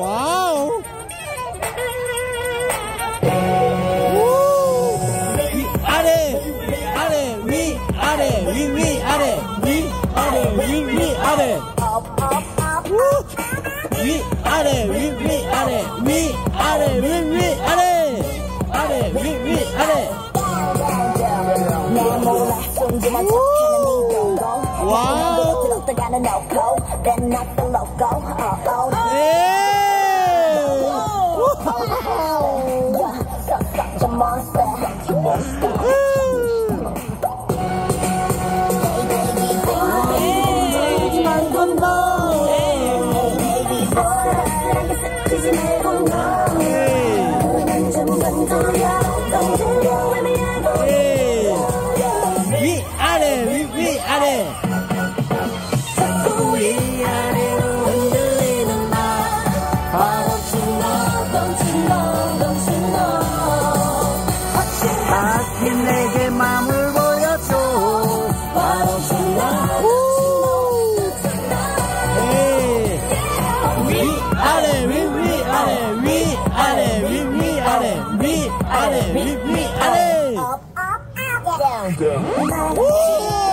와우. 우. 위, 아래, 아래, 위, 아래, 위, 위, 아래, 위, 아래, 위, 위, 아래. 우. 위, 아래, 위, 위, 아래, 위, 아래, 위, 위, 아래. 아래, 위, 위, 아래. 와우. 들었다가는 놓고 Then not the loco oh, oh. 에이. Such a monster 하지만 건너. 그지 말고 너 Know 다시 내게 맘을 보여줘. Don't you know, 에이. 위, 아래, 위, 위, 아래, 위, 아래, 위, 위, 아래, 위, 아래, 위, 위, 아래. up, up, up, down, down 우!